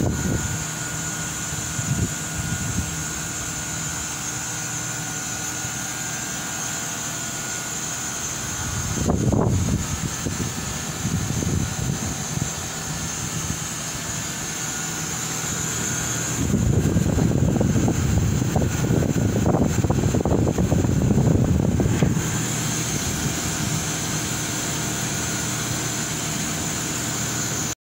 you